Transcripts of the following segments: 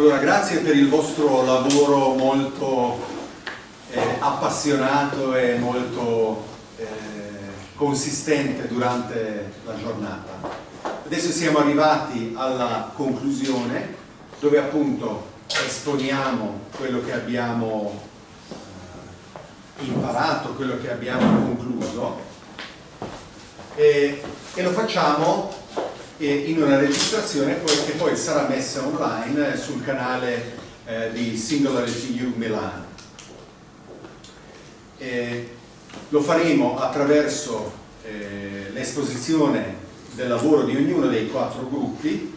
Allora, grazie per il vostro lavoro molto eh, appassionato e molto eh, consistente durante la giornata. Adesso siamo arrivati alla conclusione dove appunto esponiamo quello che abbiamo eh, imparato, quello che abbiamo concluso e, e lo facciamo in una registrazione che poi sarà messa online sul canale eh, di Singularity U Milan. E lo faremo attraverso eh, l'esposizione del lavoro di ognuno dei quattro gruppi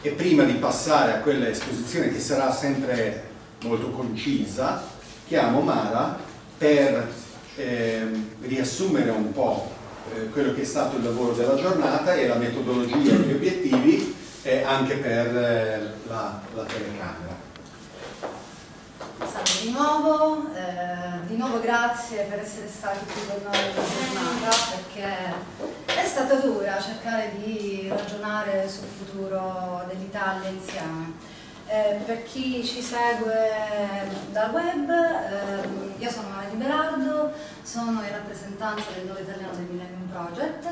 e prima di passare a quella esposizione che sarà sempre molto concisa, chiamo Mara per eh, riassumere un po' eh, quello che è stato il lavoro della giornata e la metodologia e gli obiettivi eh, anche per eh, la, la, telecamera. Salve di nuovo, eh, di nuovo grazie per essere stati qui con noi la giornata perché è stata dura cercare di ragionare sul futuro dell'Italia insieme. Eh, per chi ci segue dal web, eh, io sono Maria Di Berardo, sono in rappresentanza del Nuovo Italiano del Millennium Project,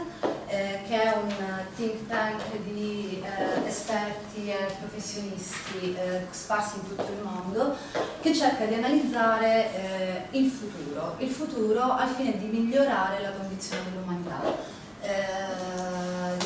eh, che è un think tank di eh, esperti e professionisti eh, sparsi in tutto il mondo, che cerca di analizzare il futuro, il futuro al fine di migliorare la condizione dell'umanità.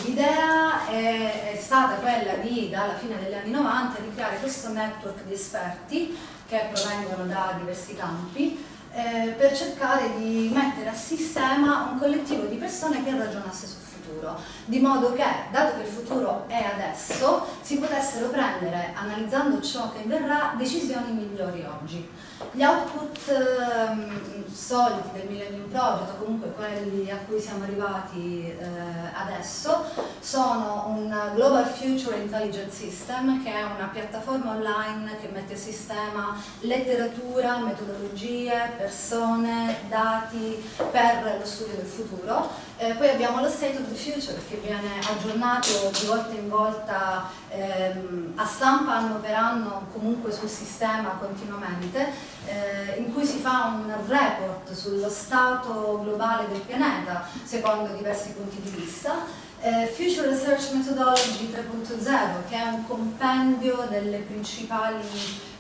L'idea è, è, stata quella di, dalla fine degli anni 90, di creare questo network di esperti che provengono da diversi campi eh, per cercare di mettere a sistema un collettivo di persone che ragionasse sul futuro, di modo che, dato che il futuro è adesso, si potessero prendere, analizzando ciò che verrà, decisioni migliori oggi. Gli output ehm, soliti del Millennium Project, o comunque quelli a cui siamo arrivati eh, adesso, sono un Global Future Intelligence System, che è una piattaforma online che mette a sistema letteratura, metodologie, persone, dati per lo studio del futuro. Eh, poi abbiamo lo State of the Future che viene aggiornato di volta in volta ehm, a stampa anno per anno comunque sul sistema continuamente eh, in cui si fa un report sullo stato globale del pianeta secondo diversi punti di vista eh, Future Research Methodology 3.0 che è un compendio delle principali,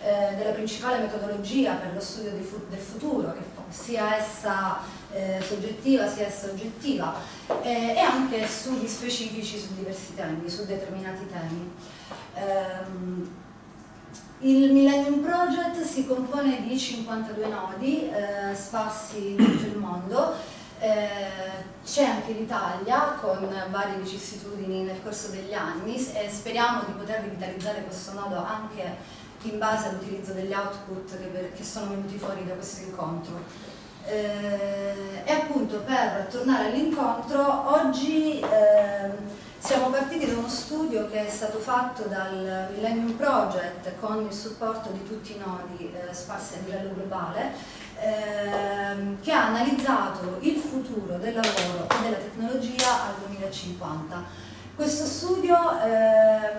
eh, della principale metodologia per lo studio fu del futuro che sia essa eh, soggettiva sia essa oggettiva eh, e anche studi specifici su diversi temi, su determinati temi. Il Millennium Project si compone di 52 nodi eh, sparsi in tutto il mondo, eh, c'è anche l'Italia con varie vicissitudini nel corso degli anni e speriamo di poter rivitalizzare questo nodo anche in base all'utilizzo degli output che, per, che, sono venuti fuori da questo incontro. Eh, e appunto per tornare all'incontro, oggi eh, siamo partiti da uno studio che è stato fatto dal Millennium Project con il supporto di tutti i nodi eh, sparsi a livello globale ehm, che ha analizzato il futuro del lavoro e della tecnologia al 2050. Questo studio eh,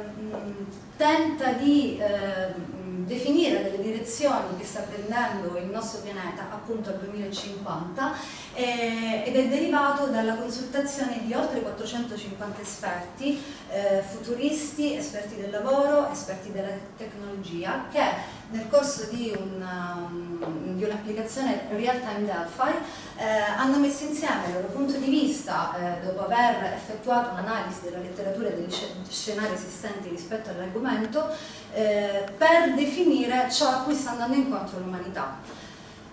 tenta di eh, definire delle direzioni che sta prendendo il nostro pianeta appunto al 2050 eh, ed è derivato dalla consultazione di oltre 450 esperti, eh, futuristi, esperti del lavoro, esperti della tecnologia che nel corso di, un, di un'applicazione Real Time Delphi eh, hanno messo insieme il loro punto di vista eh, dopo aver effettuato un'analisi della letteratura e degli scenari esistenti rispetto all'argomento eh, per definire ciò a cui sta andando incontro l'umanità.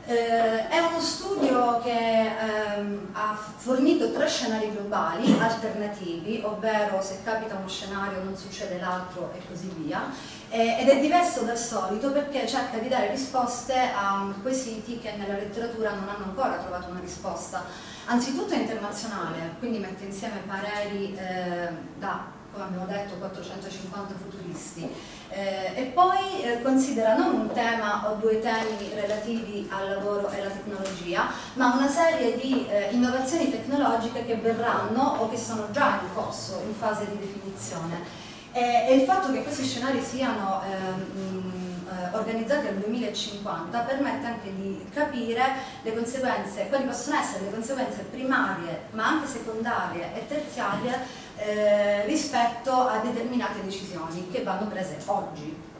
Eh, è uno studio che ehm, ha fornito tre scenari globali alternativi, ovvero se capita uno scenario non succede l'altro e così via, eh, ed è diverso dal solito perché cerca di dare risposte a quesiti che nella letteratura non hanno ancora trovato una risposta. Anzitutto è internazionale, quindi mette insieme pareri eh, da, come abbiamo detto, 450 futuristi. Eh, e poi eh, considera non un tema o due temi relativi al lavoro e alla tecnologia, ma una serie di eh, innovazioni tecnologiche che verranno o che sono già in corso, in fase di definizione. E, e il fatto che questi scenari siano ehm, eh, organizzati al 2050 permette anche di capire le conseguenze, quali possono essere le conseguenze primarie ma anche secondarie e terziarie eh, rispetto a determinate decisioni che vanno prese oggi.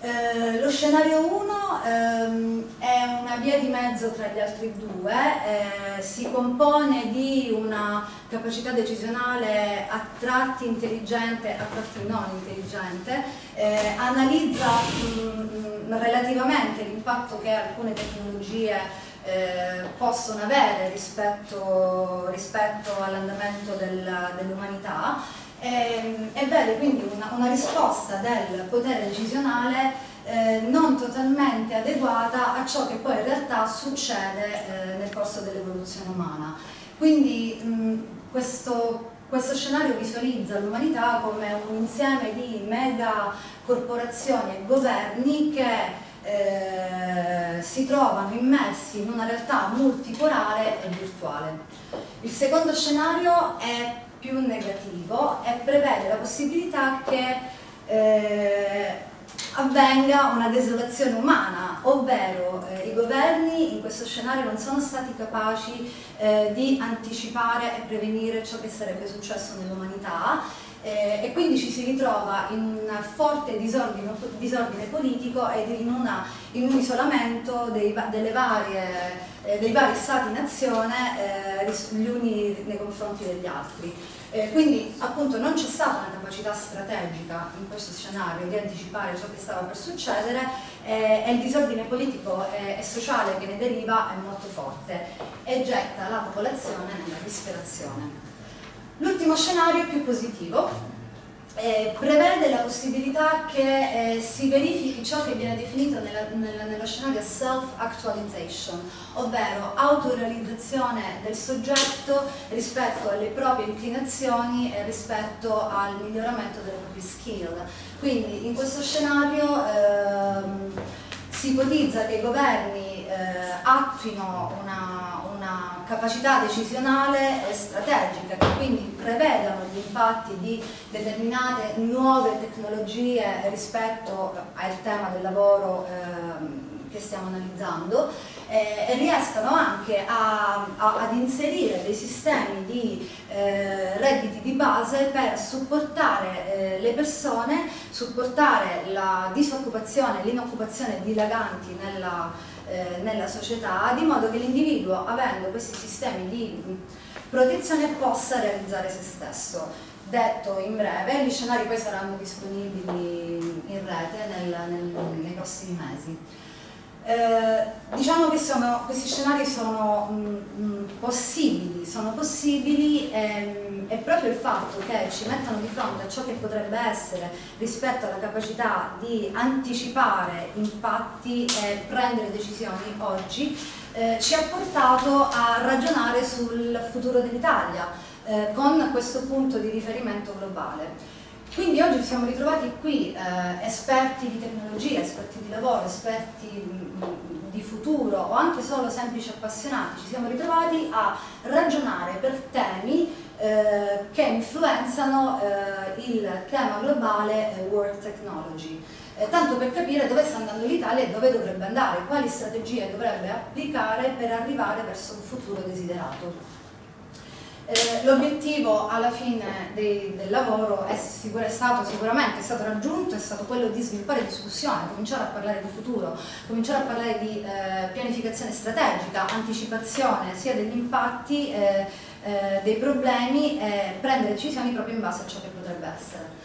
Eh, lo scenario 1 ehm, è una via di mezzo tra gli altri due, eh, si compone di una capacità decisionale a tratti intelligente, a tratti non intelligente, eh, analizza mh, mm, relativamente l'impatto che alcune tecnologie eh, possono avere rispetto, rispetto all'andamento dell'umanità e, e vede quindi una, una, risposta del potere decisionale eh, non totalmente adeguata a ciò che poi in realtà succede eh, nel corso dell'evoluzione umana. Quindi mh, questo, questo scenario visualizza l'umanità come un insieme di mega corporazioni e governi che eh, si trovano immersi in una realtà multipolare e virtuale. Il secondo scenario è più negativo e prevede la possibilità che eh, avvenga una desolazione umana, ovvero eh, i governi in questo scenario non sono stati capaci eh, di anticipare e prevenire ciò che sarebbe successo nell'umanità eh, e quindi ci si ritrova in un forte disordine, disordine politico ed in, una, in un isolamento dei, varie, eh, dei vari stati-nazione eh, gli uni nei confronti degli altri. Eh, quindi appunto non c'è stata una capacità strategica in questo scenario di anticipare ciò che stava per succedere eh, e il disordine politico e, e sociale che ne deriva è molto forte e getta la popolazione nella disperazione. L'ultimo scenario più positivo, eh, prevede la possibilità che eh, si verifichi ciò che viene definito nella, nella, nello scenario self-actualization, ovvero autorealizzazione del soggetto rispetto alle proprie inclinazioni e rispetto al miglioramento delle proprie skill. Quindi in questo scenario ehm, si ipotizza che i governi eh, attuino una, una, capacità decisionale e strategica, che quindi prevedano gli impatti di determinate nuove tecnologie rispetto al tema del lavoro eh, che stiamo analizzando eh, e riescano anche a, a, ad inserire dei sistemi di eh, redditi di base per supportare eh, le persone, supportare la disoccupazione e l'inoccupazione dilaganti nella, eh, nella società, di modo che l'individuo, avendo questi sistemi di protezione, possa realizzare se stesso. Detto in breve, gli scenari poi saranno disponibili in rete nel, nel, nei prossimi mesi. Eh, diciamo che sono, questi scenari sono mh, mm, mm, possibili, sono possibili e, e, proprio il fatto che ci mettano di fronte a ciò che potrebbe essere rispetto alla capacità di anticipare impatti e prendere decisioni oggi eh, ci ha portato a ragionare sul futuro dell'Italia eh, con questo punto di riferimento globale. Quindi oggi ci siamo ritrovati qui eh, esperti di tecnologia, esperti di lavoro, esperti mh, mm, di futuro o anche solo semplici appassionati, ci siamo ritrovati a ragionare per temi eh, che influenzano eh, il tema globale eh, World Technology. Eh, tanto per capire dove sta andando l'Italia e dove dovrebbe andare, quali strategie dovrebbe applicare per arrivare verso un futuro desiderato. Eh, l'obiettivo alla fine dei, del lavoro è, sicur è, stato sicuramente è stato raggiunto, è stato quello di sviluppare discussione, cominciare a parlare di futuro, cominciare a parlare di eh, pianificazione strategica, anticipazione sia degli impatti, eh, eh dei problemi e prendere decisioni proprio in base a ciò che potrebbe essere.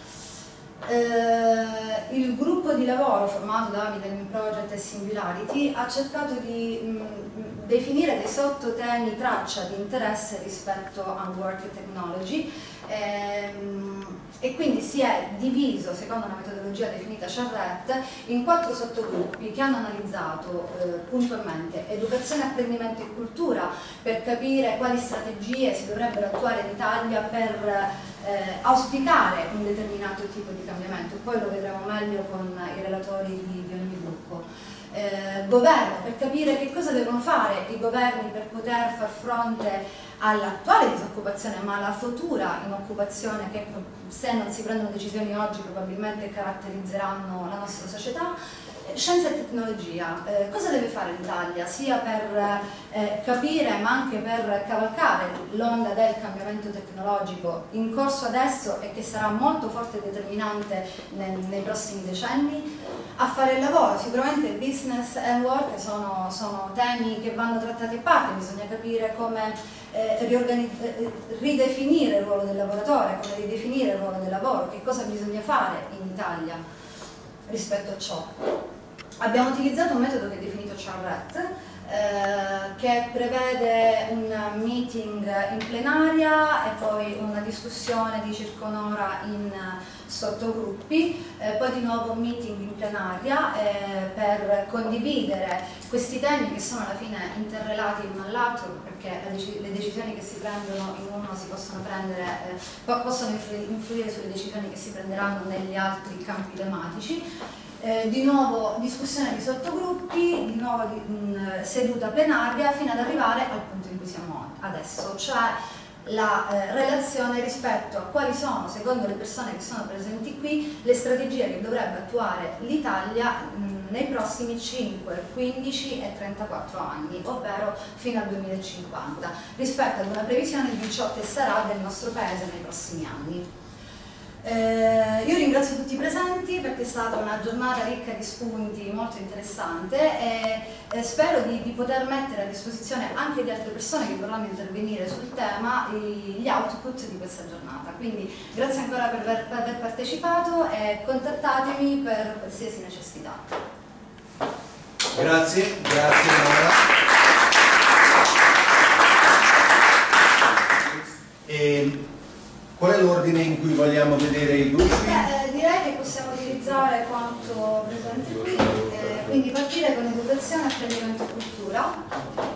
Eh, il gruppo di lavoro formato da Millennium Project e Singularity ha cercato di mh, mm, definire dei sottotemi traccia di interesse rispetto a Work Technology ehm, e quindi si è diviso, secondo una metodologia definita Charrette, in quattro sottogruppi che hanno analizzato eh, puntualmente educazione, apprendimento e cultura per capire quali strategie si dovrebbero attuare in Italia per eh, auspicare un determinato tipo di cambiamento, poi lo vedremo meglio con i relatori di, di ogni governo, per capire che cosa devono fare i governi per poter far fronte all'attuale disoccupazione ma alla futura inoccupazione che se non si prendono decisioni oggi probabilmente caratterizzeranno la nostra società Scienza e tecnologia, eh, cosa deve fare l'Italia? Sia per eh, capire ma anche per cavalcare l'onda del cambiamento tecnologico in corso adesso e che sarà molto forte e determinante nel, nei prossimi decenni, a fare il lavoro. Sicuramente business and work sono, sono temi che vanno trattati a parte, bisogna capire come eh, eh, ridefinire il ruolo del lavoratore, come ridefinire il ruolo del lavoro, che cosa bisogna fare in Italia rispetto a ciò. Abbiamo utilizzato un metodo che è definito Charrette, eh, che prevede un meeting in plenaria e poi una discussione di circa un'ora in sottogruppi, eh, poi di nuovo un meeting in plenaria eh, per condividere questi temi che sono alla fine interrelati l'uno all'altro perché le decisioni che si prendono in uno si possono prendere, eh, possono influire sulle decisioni che si prenderanno negli altri campi tematici eh, di nuovo discussione di sottogruppi, di nuovo di, mh, seduta plenaria fino ad arrivare al punto in cui siamo adesso, cioè la eh, relazione rispetto a quali sono, secondo le persone che sono presenti qui, le strategie che dovrebbe attuare l'Italia nei prossimi 5, 15 e 34 anni, ovvero fino al 2050, rispetto ad una previsione di ciò che sarà del nostro Paese nei prossimi anni. Eh, io ringrazio tutti i presenti perché è stata una giornata ricca di spunti molto interessante e, e spero di, di, poter mettere a disposizione anche di altre persone che vorranno intervenire sul tema gli output di questa giornata. Quindi grazie ancora per aver, per aver partecipato e contattatemi per qualsiasi necessità. Grazie, grazie Nora. E Qual è l'ordine in cui vogliamo vedere i gruppi? Eh, direi che possiamo utilizzare quanto presente qui, eh, quindi partire con educazione, apprendimento e cultura.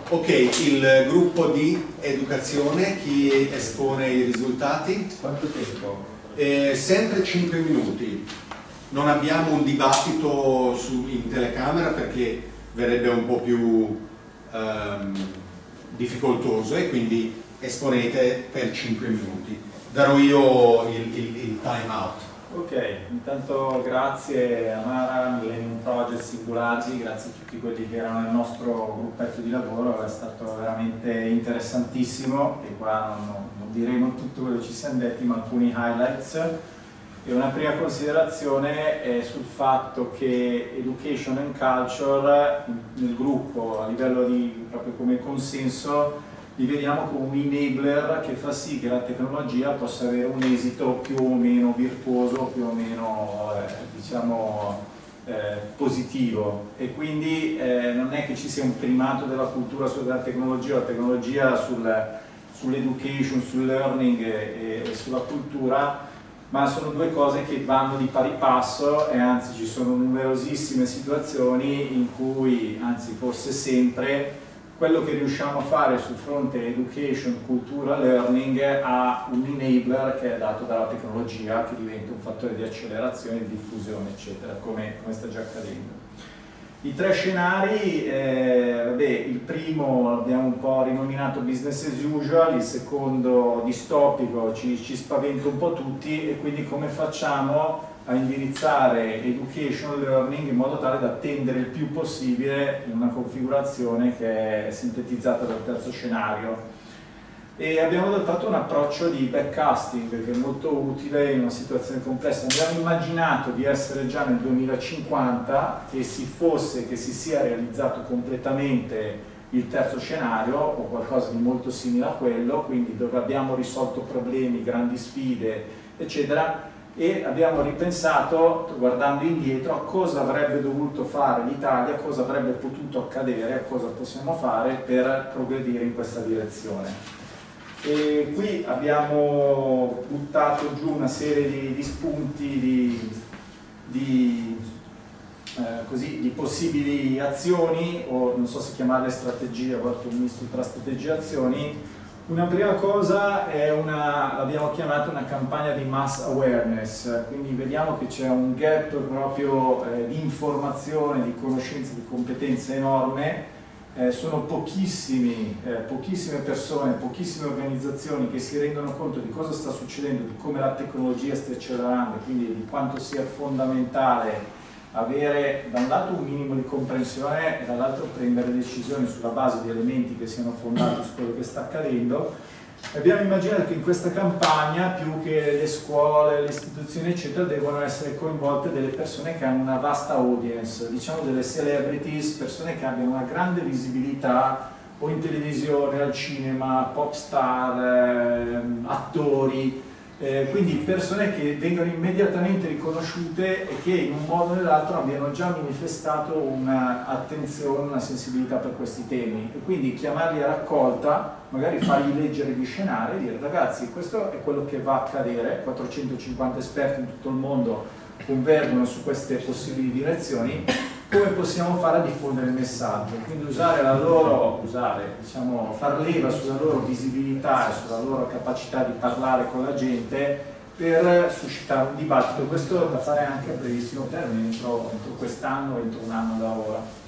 Ok, il gruppo di educazione, chi espone i risultati? Quanto tempo? Eh, sempre 5 minuti. Non abbiamo un dibattito su, in telecamera perché verrebbe un po' più um, difficoltoso e quindi esponete per 5 minuti darò io il, il, il time out. Ok, intanto grazie a Mara, Millennium Project Singulati, grazie a tutti quelli che erano nel nostro gruppetto di lavoro, è stato veramente interessantissimo e qua non, non diremo tutto quello che ci siamo detti ma alcuni highlights. E una prima considerazione è sul fatto che Education and Culture nel gruppo a livello di proprio come consenso li vediamo come un enabler che fa sì che la tecnologia possa avere un esito più o meno virtuoso, più o meno eh, diciamo, eh, positivo. E quindi eh, non è che ci sia un primato della cultura sulla tecnologia, la tecnologia sul, sull'education, sul learning e, e sulla cultura ma sono due cose che vanno di pari passo e anzi ci sono numerosissime situazioni in cui, anzi forse sempre, quello che riusciamo a fare sul fronte education, cultura, learning ha un enabler che è dato dalla tecnologia che diventa un fattore di accelerazione, di diffusione eccetera, come, come sta già accadendo. I tre scenari, eh, vabbè, il primo l'abbiamo un po' rinominato business as usual, il secondo distopico ci, ci spaventa un po' tutti e quindi come facciamo a indirizzare education learning in modo tale da tendere il più possibile in una configurazione che è sintetizzata dal terzo scenario e abbiamo adottato un approccio di backcasting che è molto utile in una situazione complessa. Abbiamo immaginato di essere già nel 2050 che si fosse, che si sia realizzato completamente il terzo scenario o qualcosa di molto simile a quello, quindi dove abbiamo risolto problemi, grandi sfide, eccetera, e abbiamo ripensato, guardando indietro, a cosa avrebbe dovuto fare l'Italia, cosa avrebbe potuto accadere, a cosa possiamo fare per progredire in questa direzione. E qui abbiamo buttato giù una serie di, di spunti di, di, eh, così, di, possibili azioni, o non so se chiamarle strategie, a volte un misto tra strategie e azioni, Una prima cosa è una, l'abbiamo chiamata una campagna di mass awareness, quindi vediamo che c'è un gap proprio eh, di informazione, di conoscenza, di competenza enorme, eh, sono pochissime persone, pochissime organizzazioni che si rendono conto di cosa sta succedendo, di come la tecnologia sta accelerando, quindi di quanto sia fondamentale avere da un lato un minimo di comprensione e dall'altro prendere decisioni sulla base di elementi che siano fondati su quello che sta accadendo. Abbiamo immaginato che in questa campagna, più che le scuole, le istituzioni eccetera, devono essere coinvolte delle persone che hanno una vasta audience, diciamo delle celebrities, persone che abbiano una grande visibilità o in televisione, al cinema, pop star, eh, attori, eh, quindi persone che vengono immediatamente riconosciute e che in un modo o nell'altro abbiano già manifestato un'attenzione, una sensibilità per questi temi. E quindi chiamarli a raccolta, magari fargli leggere gli scenari e dire ragazzi questo è quello che va a accadere, 450 esperti in tutto il mondo convergono su queste possibili direzioni come possiamo fare a diffondere il messaggio, quindi usare la loro, usare, diciamo, far leva sulla loro visibilità e sulla loro capacità di parlare con la gente per suscitare un dibattito, questo da fare anche a brevissimo termine, entro, entro quest'anno, entro un anno da ora.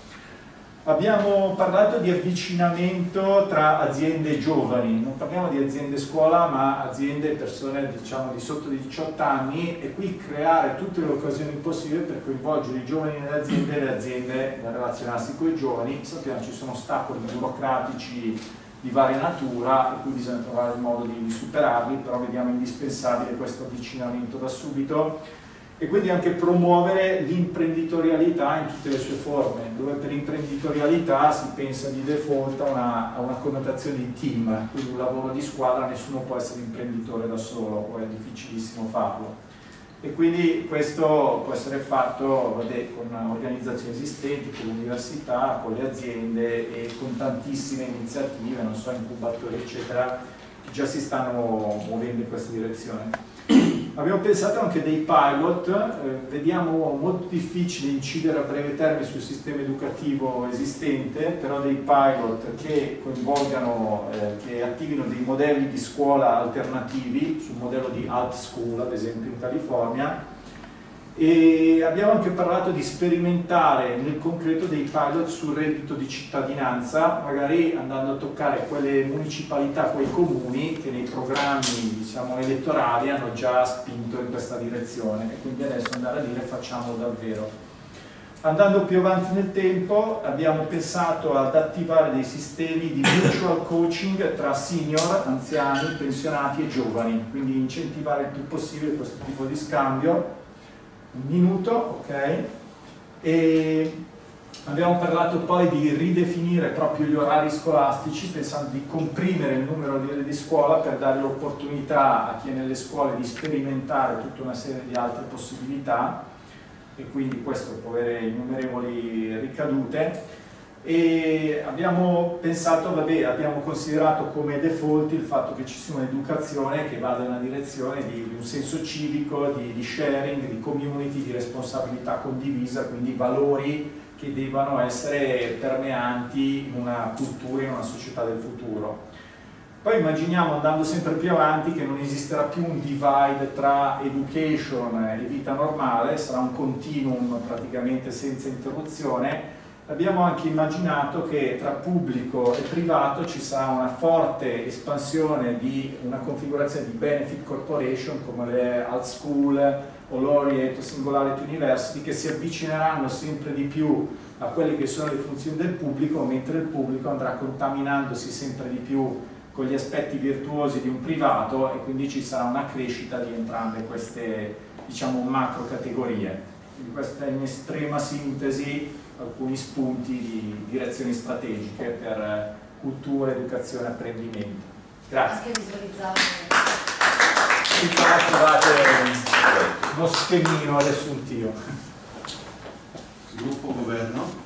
Abbiamo parlato di avvicinamento tra aziende giovani, non parliamo di aziende scuola ma aziende persone diciamo, di sotto di 18 anni e qui creare tutte le occasioni possibili per coinvolgere i giovani nelle aziende e le aziende nel relazionarsi con i giovani. Sappiamo ci sono ostacoli burocratici di varia natura e qui bisogna trovare il modo di superarli, però vediamo indispensabile questo avvicinamento da subito e quindi anche promuovere l'imprenditorialità in tutte le sue forme, dove per imprenditorialità si pensa di default a una, a una, connotazione di team, quindi un lavoro di squadra, nessuno può essere imprenditore da solo, o è difficilissimo farlo. E quindi questo può essere fatto vabbè, con organizzazioni esistenti, con l'università, con le aziende e con tantissime iniziative, non so, incubatori eccetera, che già si stanno muovendo in questa direzione. Abbiamo pensato anche dei pilot, eh, vediamo molto difficile incidere a breve termine sul sistema educativo esistente, però dei pilot che coinvolgano, eh, che attivino dei modelli di scuola alternativi, sul modello di Alt School ad esempio in California, e abbiamo anche parlato di sperimentare nel concreto dei pilot sul reddito di cittadinanza, magari andando a toccare quelle municipalità, quei comuni che nei programmi diciamo, elettorali hanno già spinto in questa direzione e quindi adesso andare a dire facciamolo davvero. Andando più avanti nel tempo abbiamo pensato ad attivare dei sistemi di mutual coaching tra senior, anziani, pensionati e giovani, quindi incentivare il più possibile questo tipo di scambio un minuto, ok? E abbiamo parlato poi di ridefinire proprio gli orari scolastici pensando di comprimere il numero di ore di scuola per dare l'opportunità a chi è nelle scuole di sperimentare tutta una serie di altre possibilità e quindi questo può avere innumerevoli ricadute e abbiamo pensato, vabbè, abbiamo considerato come default il fatto che ci sia un'educazione che vada nella direzione di, di un senso civico, di, di, sharing, di community, di responsabilità condivisa, quindi valori che devono essere permeanti in una cultura, in una società del futuro. Poi immaginiamo, andando sempre più avanti, che non esisterà più un divide tra education e vita normale, sarà un continuum praticamente senza interruzione, abbiamo anche immaginato che tra pubblico e privato ci sarà una forte espansione di una configurazione di benefit corporation come le Alt School o o Singularity University che si avvicineranno sempre di più a quelle che sono le funzioni del pubblico mentre il pubblico andrà contaminandosi sempre di più con gli aspetti virtuosi di un privato e quindi ci sarà una crescita di entrambe queste diciamo macro categorie. Quindi questa in estrema sintesi alcuni spunti di direzioni strategiche per cultura, educazione e apprendimento. Grazie. Anche visualizzare. Sì, trovate uno schemino riassuntivo. Sviluppo governo.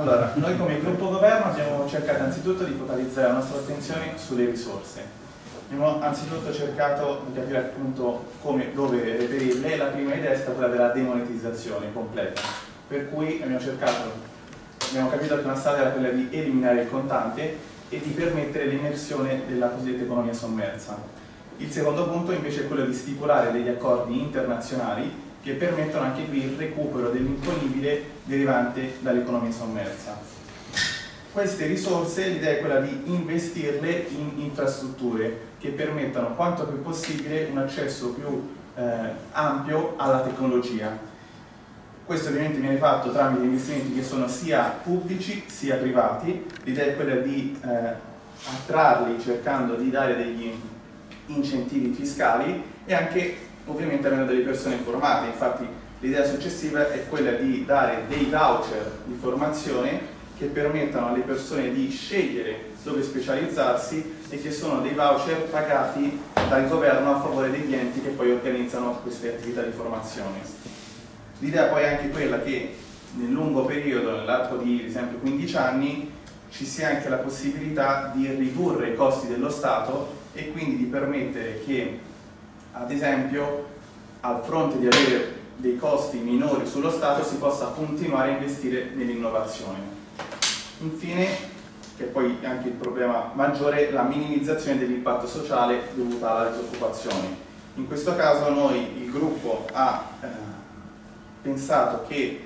Allora, noi come gruppo governo abbiamo cercato anzitutto di focalizzare la nostra attenzione sulle risorse. Abbiamo anzitutto cercato di capire appunto come, dove reperirle, la prima idea è stata quella della demonetizzazione completa, per cui abbiamo cercato, abbiamo capito che una strada era quella di eliminare il contante e di permettere l'immersione della cosiddetta economia sommersa. Il secondo punto invece è quello di stipulare degli accordi internazionali che permettono anche qui il recupero dell'imponibile derivante dall'economia sommersa. Queste risorse l'idea è quella di investirle in infrastrutture che permettano quanto più possibile un accesso più eh, ampio alla tecnologia. Questo ovviamente viene fatto tramite investimenti che sono sia pubblici sia privati, l'idea è quella di eh, attrarli cercando di dare degli incentivi fiscali e anche ovviamente avendo delle persone formate, infatti l'idea successiva è quella di dare dei voucher di formazione che permettano alle persone di scegliere dove specializzarsi e che sono dei voucher pagati dal governo a favore degli enti che poi organizzano queste attività di formazione. L'idea poi è anche quella che nel lungo periodo, nell'arco di ad esempio 15 anni, ci sia anche la possibilità di ridurre i costi dello Stato e quindi di permettere che, ad esempio, a fronte di avere dei costi minori sullo Stato si possa continuare a investire nell'innovazione. Infine, che poi è anche il problema maggiore, la minimizzazione dell'impatto sociale dovuto alla disoccupazione. In questo caso noi, il gruppo, ha eh, pensato che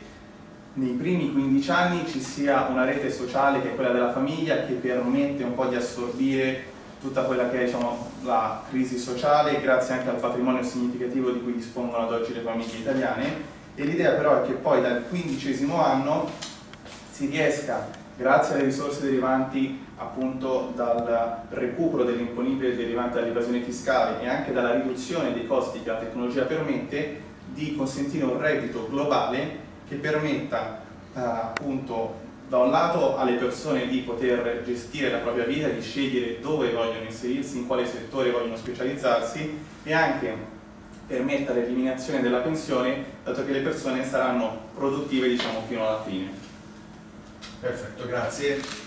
nei primi 15 anni ci sia una rete sociale che è quella della famiglia che permette un po' di assorbire tutta quella che è diciamo, la crisi sociale grazie anche al patrimonio significativo di cui dispongono ad oggi le famiglie italiane. E l'idea però è che poi dal quindicesimo anno si riesca grazie alle risorse derivanti appunto dal recupero dell'imponibile derivante dall'evasione fiscale e anche dalla riduzione dei costi che la tecnologia permette, di consentire un reddito globale che permetta eh, appunto da un lato alle persone di poter gestire la propria vita, di scegliere dove vogliono inserirsi, in quale settore vogliono specializzarsi e anche permetta l'eliminazione della pensione dato che le persone saranno produttive diciamo fino alla fine. Perfetto, grazie.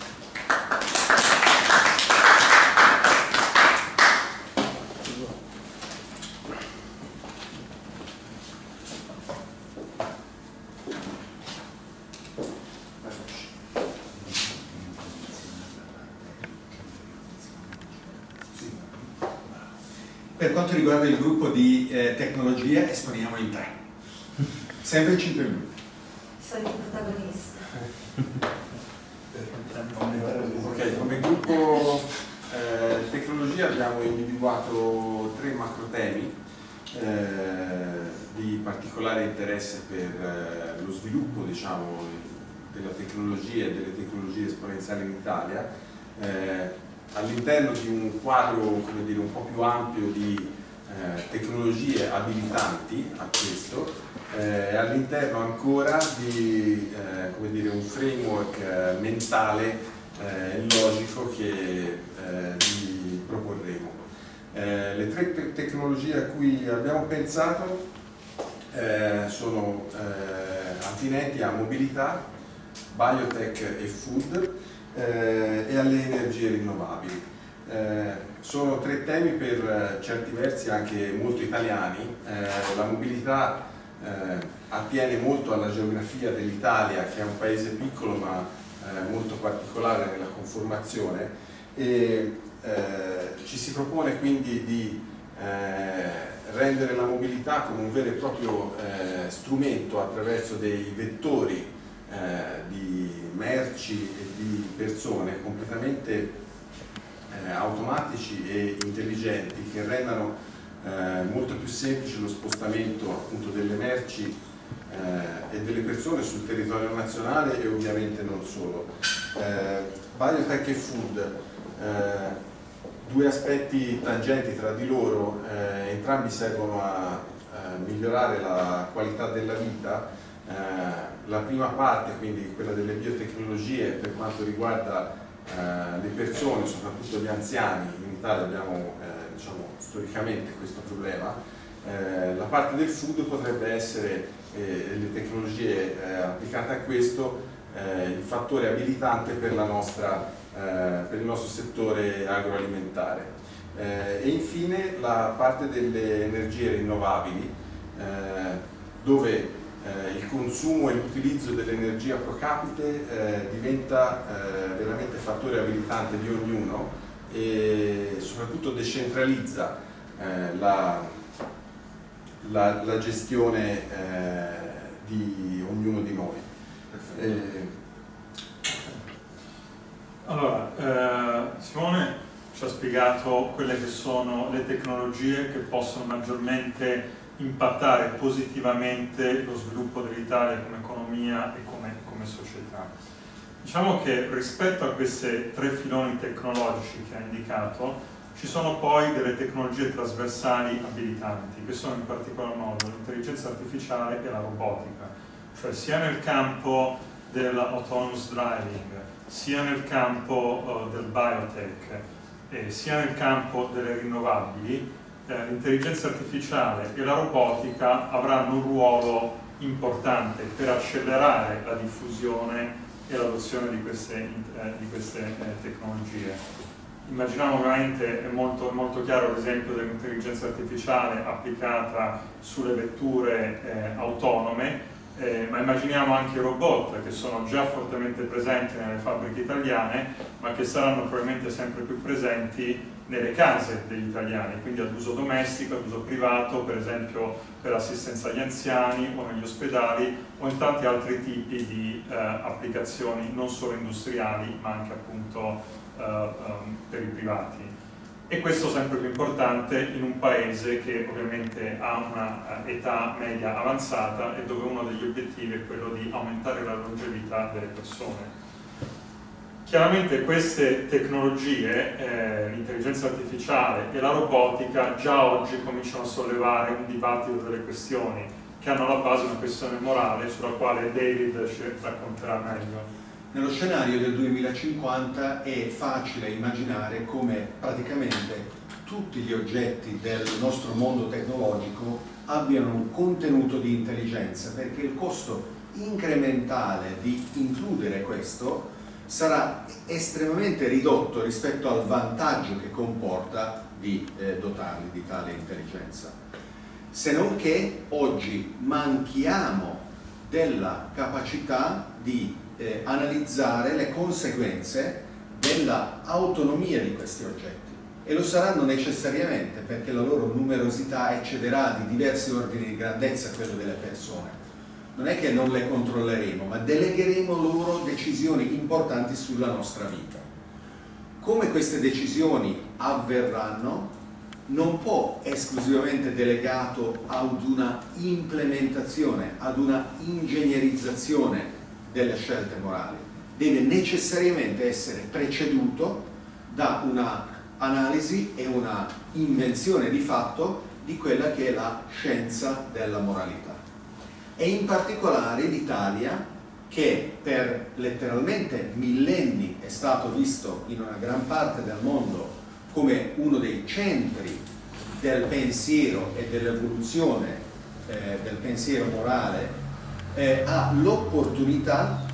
Quanto riguarda il gruppo di eh, tecnologia, esponiamo in tre. Sempre 5 minuti. Sono il protagonista. Ok, come gruppo eh, tecnologia abbiamo individuato tre macro temi eh, di particolare interesse per eh, lo sviluppo diciamo, della tecnologia e delle tecnologie esponenziali in Italia eh, all'interno di un quadro dire, un po' più ampio di eh, tecnologie abilitanti a questo eh, all'interno ancora di eh, dire, un framework eh, mentale e eh, logico che vi proporremo. Le tre te tecnologie a cui abbiamo pensato sono attinenti a mobilità, biotech e food e alle energie rinnovabili. Eh, sono tre temi per certi versi anche molto italiani. Eh, la mobilità eh, attiene molto alla geografia dell'Italia che è un paese piccolo ma eh, molto particolare nella conformazione e eh, ci si propone quindi di eh, rendere la mobilità come un vero e proprio eh, strumento attraverso dei vettori di merci e di persone completamente automatici e intelligenti che rendano eh, molto più semplice lo spostamento appunto delle merci eh, e delle persone sul territorio nazionale e ovviamente non solo. Eh, biotech e food, eh, due aspetti tangenti tra di loro, eh, entrambi servono a, a, migliorare la qualità della vita. Eh, la prima parte, quindi quella delle biotecnologie, per quanto riguarda le persone, soprattutto gli anziani, in Italia abbiamo diciamo, storicamente questo problema, eh, la parte del food potrebbe essere, eh, le tecnologie eh, applicate a questo, eh, il fattore abilitante per, nostra, eh, per, il nostro settore agroalimentare. Eh, e infine la parte delle energie rinnovabili, eh, dove eh, il consumo e l'utilizzo dell'energia pro capite eh, diventa eh, veramente fattore abilitante di ognuno e soprattutto decentralizza eh, la, la, la, gestione di ognuno di noi. allora, Simone ci ha spiegato quelle che sono le tecnologie che possono maggiormente impattare positivamente lo sviluppo dell'Italia come economia e come, come, società. Diciamo che rispetto a questi tre filoni tecnologici che ha indicato, ci sono poi delle tecnologie trasversali abilitanti, che sono in particolar modo l'intelligenza artificiale e la robotica, cioè sia nel campo dell'autonomous driving, sia nel campo uh, del biotech, eh, sia nel campo delle rinnovabili, eh, l'intelligenza artificiale e la robotica avranno un ruolo importante per accelerare la diffusione e l'adozione di queste, eh, di queste eh, tecnologie. Immaginiamo ovviamente, è molto, molto chiaro l'esempio dell'intelligenza artificiale applicata sulle vetture autonome, eh, ma immaginiamo anche i robot che sono già fortemente presenti nelle fabbriche italiane, ma che saranno probabilmente sempre più presenti nelle case degli italiani, quindi ad uso domestico, ad uso privato, per esempio per l'assistenza agli anziani o negli ospedali o in tanti altri tipi di eh, applicazioni non solo industriali ma anche appunto eh, um, per i privati e questo sempre più importante in un paese che ovviamente ha un'età eh, media avanzata e dove uno degli obiettivi è quello di aumentare la longevità delle persone. Chiaramente queste tecnologie, eh, l'intelligenza artificiale e la robotica, già oggi cominciano a sollevare un dibattito delle questioni che hanno alla base una questione morale sulla quale David ci racconterà meglio. Nello scenario del 2050 è facile immaginare come praticamente tutti gli oggetti del nostro mondo tecnologico abbiano un contenuto di intelligenza perché il costo incrementale di includere questo sarà estremamente ridotto rispetto al vantaggio che comporta di eh, dotarli di tale intelligenza. Se non che oggi manchiamo della capacità di eh, analizzare le conseguenze dell'autonomia di questi oggetti e lo saranno necessariamente perché la loro numerosità eccederà di diversi ordini di grandezza a quello delle persone. Non è che non le controlleremo, ma delegheremo loro decisioni importanti sulla nostra vita. Come queste decisioni avverranno non può esclusivamente delegato ad una implementazione, ad una ingegnerizzazione delle scelte morali, deve necessariamente essere preceduto da una analisi e una invenzione di fatto di quella che è la scienza della moralità. E in particolare l'Italia, che per letteralmente millenni è stato visto in una gran parte del mondo come uno dei centri del pensiero e dell'evoluzione eh, del pensiero morale eh, ha l'opportunità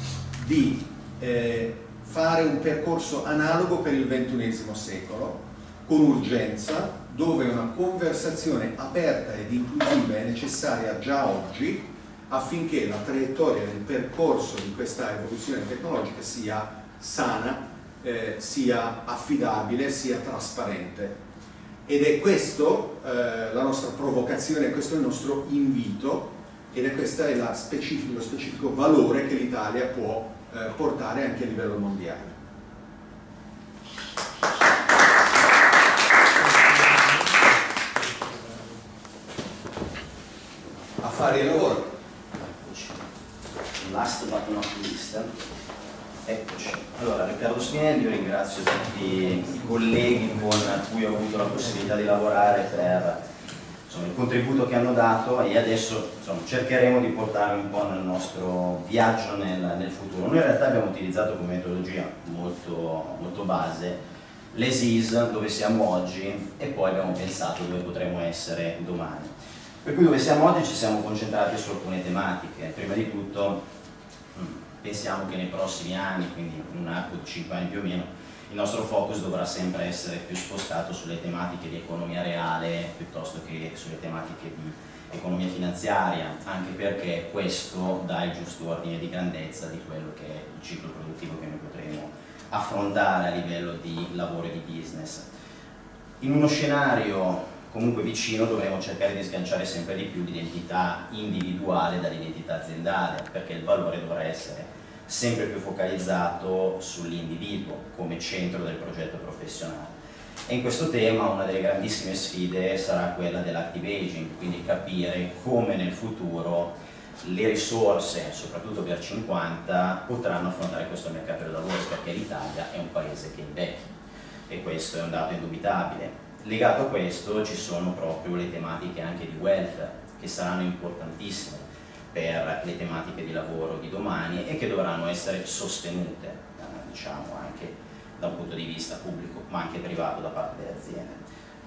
di eh, fare un percorso analogo per il XXI secolo, con urgenza, dove una conversazione aperta ed inclusiva è necessaria già oggi affinché la traiettoria del percorso di questa evoluzione tecnologica sia sana, eh, sia affidabile, sia trasparente. Ed è questo eh, la nostra provocazione, questo è il nostro invito ed è questo lo specifico valore che l'Italia può eh, portare anche a livello mondiale. A fare lavoro. Eccoci. Allora, Riccardo Spinelli, io ringrazio tutti i colleghi con cui ho avuto la possibilità di lavorare per insomma, il contributo che hanno dato e adesso insomma, cercheremo di portarli un po' nel nostro viaggio nel, nel, futuro. Noi in realtà abbiamo utilizzato come metodologia molto, molto base l'ESIS dove siamo oggi e poi abbiamo pensato dove potremo essere domani. Per cui dove siamo oggi ci siamo concentrati su alcune tematiche, prima di tutto pensiamo che nei prossimi anni, quindi in un arco di 5 anni più o meno, il nostro focus dovrà sempre essere più spostato sulle tematiche di economia reale piuttosto che sulle tematiche di economia finanziaria, anche perché questo dà il giusto ordine di grandezza di quello che è il ciclo produttivo che noi potremo affrontare a livello di lavoro e di business. In uno scenario comunque vicino dovremo cercare di sganciare sempre di più l'identità individuale dall'identità aziendale, perché il valore dovrà essere sempre più focalizzato sull'individuo come centro del progetto professionale. E in questo tema una delle grandissime sfide sarà quella dell'active aging, quindi capire come nel futuro le risorse, soprattutto per 50, potranno affrontare questo mercato del lavoro, perché l'Italia è un paese che invecchia e questo è un dato indubitabile. Legato a questo ci sono proprio le tematiche anche di welfare, che saranno importantissime per le tematiche di lavoro di domani e che dovranno essere sostenute, eh, diciamo, anche da un punto di vista pubblico ma anche privato da parte delle aziende.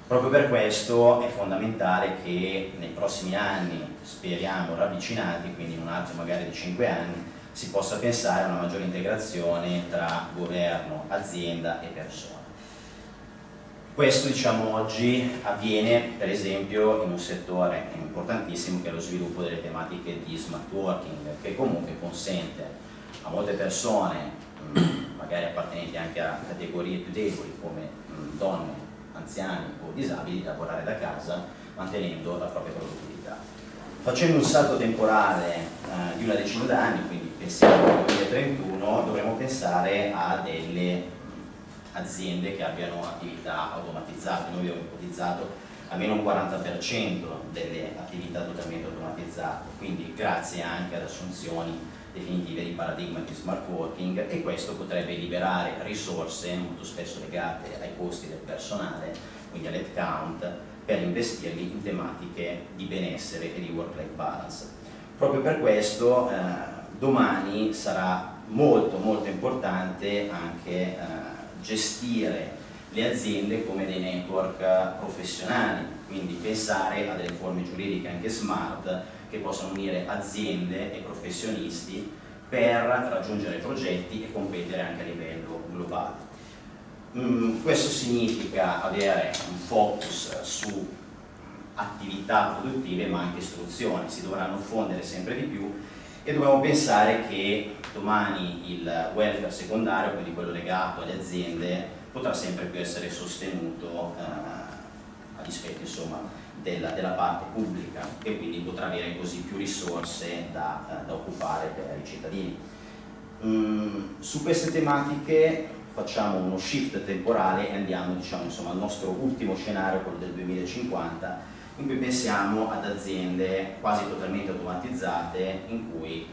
Proprio per questo è fondamentale che nei prossimi anni, speriamo ravvicinati, quindi in un arco magari di 5 anni, si possa pensare a una maggiore integrazione tra governo, azienda e persone. Questo diciamo, oggi avviene per esempio in un settore importantissimo che è lo sviluppo delle tematiche di smart working che comunque consente a molte persone, mm, magari appartenenti anche a categorie più deboli come mm, donne, anziani o disabili, di lavorare da casa mantenendo la propria produttività. Facendo un salto temporale eh, di una decina d'anni, quindi pensiamo al 2031, dovremo pensare a delle aziende che abbiano attività automatizzate. Noi abbiamo ipotizzato almeno un 40% delle attività totalmente automatizzate, quindi grazie anche ad assunzioni definitive di paradigma di smart working e questo potrebbe liberare risorse molto spesso legate ai costi del personale, quindi all'headcount, per investirli in tematiche di benessere e di work-life balance. Proprio per questo eh, domani sarà molto molto importante anche eh, gestire le aziende come dei network professionali, quindi pensare a delle forme giuridiche anche smart che possano unire aziende e professionisti per raggiungere progetti e competere anche a livello globale. Mm, questo significa avere un focus su attività produttive ma anche istruzione, si dovranno fondere sempre di più e dobbiamo pensare che domani il welfare secondario, quindi quello legato alle aziende, potrà sempre più essere sostenuto eh, a dispetto insomma, della, della, parte pubblica e quindi potrà avere così più risorse da, eh, da occupare per i cittadini. Mm, su queste tematiche facciamo uno shift temporale e andiamo diciamo, insomma, al nostro ultimo scenario, quello del 2050, in cui pensiamo ad aziende quasi totalmente automatizzate in cui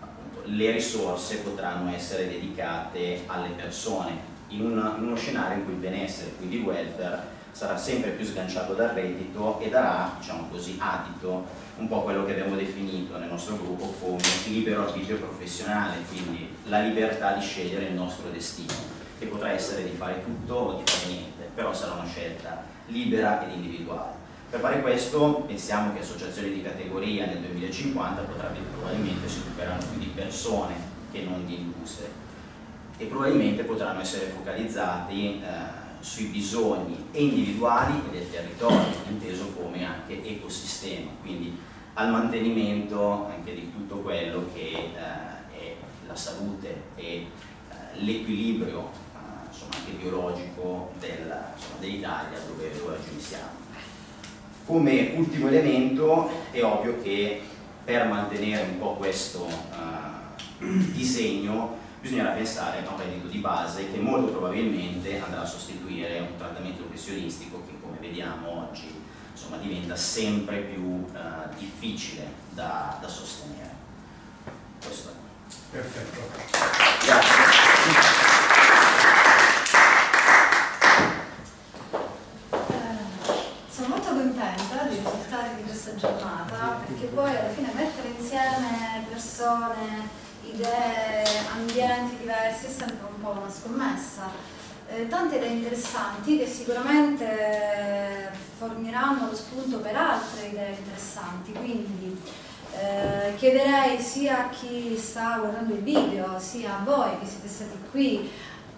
appunto, le risorse potranno essere dedicate alle persone in, una, in uno scenario in cui il benessere, quindi il welfare, sarà sempre più sganciato dal reddito e darà, diciamo così, adito un po' quello che abbiamo definito nel nostro gruppo come libero arbitrio professionale, quindi la libertà di scegliere il nostro destino, che potrà essere di fare tutto o di fare niente, però sarà una scelta libera ed individuale. Per fare questo pensiamo che associazioni di categoria nel 2050 potrebbero probabilmente si occuperanno più di persone che non di industrie e probabilmente potranno essere focalizzati eh, sui bisogni individuali e del territorio, inteso come anche ecosistema, quindi al mantenimento anche di tutto quello che eh, è la salute e eh, l'equilibrio eh, anche biologico del, dell'Italia dove oggi siamo. Come ultimo elemento è ovvio che per mantenere un po' questo uh, disegno bisognerà pensare a un reddito di base che molto probabilmente andrà a sostituire un trattamento pensionistico che come vediamo oggi insomma, diventa sempre più uh, difficile da, da sostenere. Questo è. Perfetto. Grazie. giornata perché poi alla fine mettere insieme persone, idee, ambienti diversi è sempre un po' una scommessa. Eh, tante idee interessanti che sicuramente forniranno lo spunto per altre idee interessanti, quindi eh, Eh, chiederei sia a chi sta guardando il video, sia a voi che siete stati qui,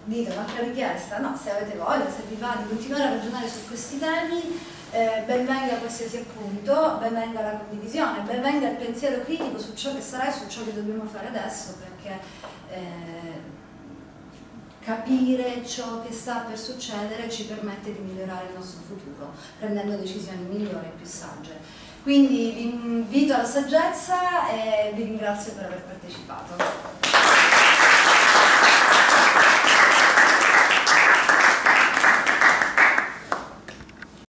dite un'altra richiesta, no, se avete voglia, se vi va di continuare a ragionare su questi temi, eh, benvenga qualsiasi appunto, benvenga la condivisione, benvenga il pensiero critico su ciò che sarà e su ciò che dobbiamo fare adesso, perché eh, capire ciò che sta per succedere ci permette di migliorare il nostro futuro, prendendo decisioni migliori e più sagge. Quindi vi invito alla saggezza e vi ringrazio per aver partecipato.